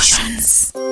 Emotions.